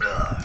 Ugh.